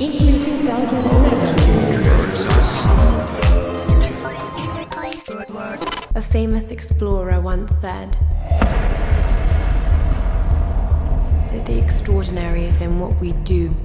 E3 2011. A famous explorer once said that the extraordinary is in what we do,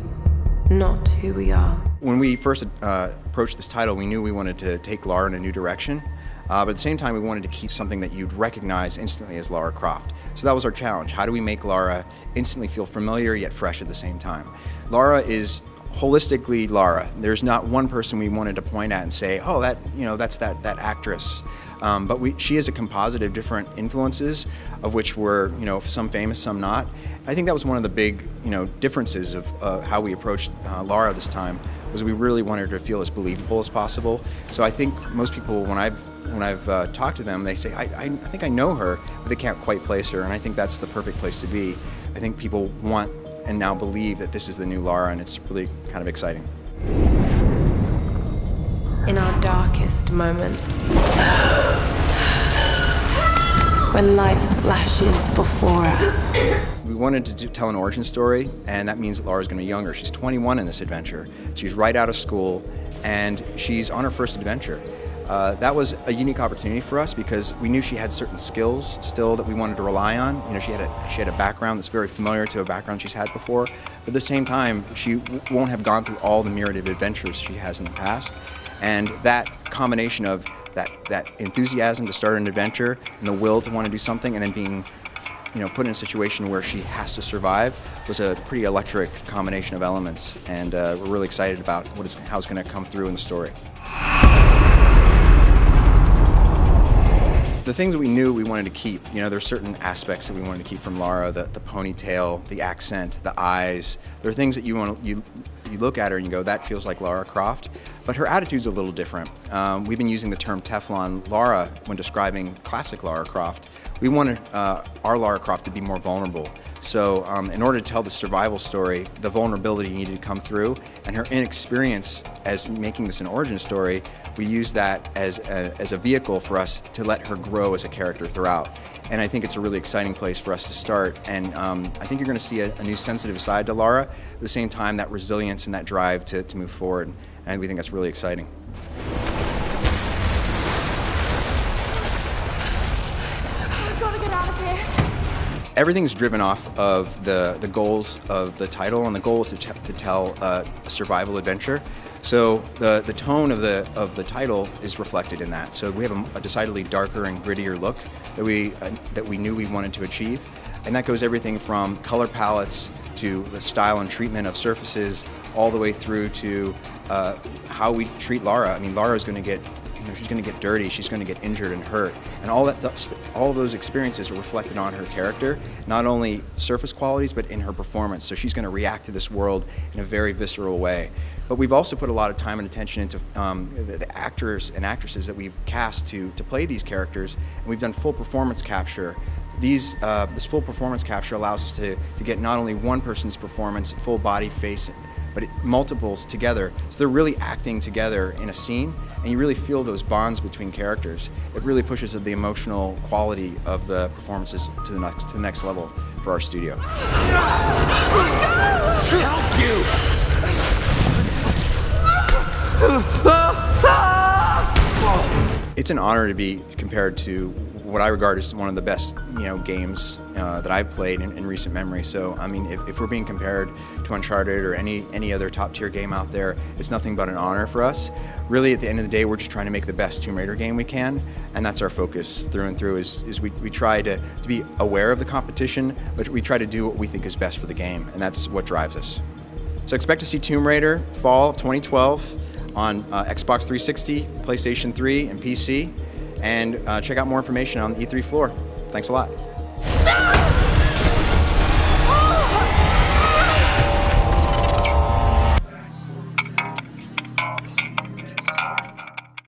not who we are. When we first uh, approached this title, we knew we wanted to take Lara in a new direction. Uh, but at the same time, we wanted to keep something that you'd recognize instantly as Lara Croft. So that was our challenge. How do we make Lara instantly feel familiar yet fresh at the same time? Lara is holistically Lara. There's not one person we wanted to point at and say, oh, that you know, that's that that actress. Um, but we, she is a composite of different influences, of which were you know some famous, some not. I think that was one of the big you know differences of uh, how we approached uh, Lara this time was we really wanted her to feel as believable as possible. So I think most people when I've when I've uh, talked to them, they say, I, I, I think I know her, but they can't quite place her, and I think that's the perfect place to be. I think people want and now believe that this is the new Lara, and it's really kind of exciting. In our darkest moments, when life flashes before us. We wanted to tell an origin story, and that means that Lara's going to be younger. She's 21 in this adventure. She's right out of school, and she's on her first adventure. Uh, that was a unique opportunity for us because we knew she had certain skills still that we wanted to rely on. You know, she had a she had a background that's very familiar to a background she's had before. But at the same time, she won't have gone through all the myriad of adventures she has in the past. And that combination of that that enthusiasm to start an adventure and the will to want to do something, and then being you know, put in a situation where she has to survive was a pretty electric combination of elements, and uh, we're really excited about what is, how it's going to come through in the story. The things that we knew we wanted to keep, you know, there's certain aspects that we wanted to keep from Lara, the, the ponytail, the accent, the eyes. There are things that you want to, you, you look at her and you go, that feels like Lara Croft. But her attitude's a little different. Um, we've been using the term Teflon Lara when describing classic Lara Croft. We wanted uh, our Lara Croft to be more vulnerable. So um, in order to tell the survival story, the vulnerability needed to come through, and her inexperience as making this an origin story, we use that as a, as a vehicle for us to let her grow as a character throughout. And I think it's a really exciting place for us to start. And um, I think you're going to see a, a, new sensitive side to Lara, at the same time that resilience and that drive to, to move forward. And we think that's really exciting. Everything's driven off of the, the goals of the title, and the goal is to, to tell a survival adventure. So the, the tone of the, of the title is reflected in that. So we have a, a decidedly darker and grittier look that we, uh, that we knew we wanted to achieve. And that goes everything from color palettes to the style and treatment of surfaces, all the way through to uh, how we treat Lara. I mean, Lara is going to get you know, she's going to get dirty, she's going to get injured and hurt. And all that, th all those experiences are reflected on her character, not only surface qualities, but in her performance. So she's going to react to this world in a very visceral way. But we've also put a lot of time and attention into um, the, the, actors and actresses that we've cast to, to play these characters, and we've done full performance capture these, uh, this full performance capture allows us to, to get not only one person's performance, full body, face, but it, multiples together. So they're really acting together in a scene, and you really feel those bonds between characters. It really pushes the emotional quality of the performances to the next, to the next level for our studio. Help you! It's an honor to be compared to what I regard as one of the best, you know, games uh, that I've played in, in, recent memory. So, I mean, if, if, we're being compared to Uncharted or any any other top tier game out there, it's nothing but an honor for us. Really, at the end of the day, we're just trying to make the best Tomb Raider game we can, and that's our focus through and through. Is, is we, we try to, to be aware of the competition, but we try to do what we think is best for the game, and that's what drives us. So expect to see Tomb Raider fall of 2012 on uh, Xbox 360, PlayStation 3, and PC and uh, check out more information on the E3 floor. Thanks a lot.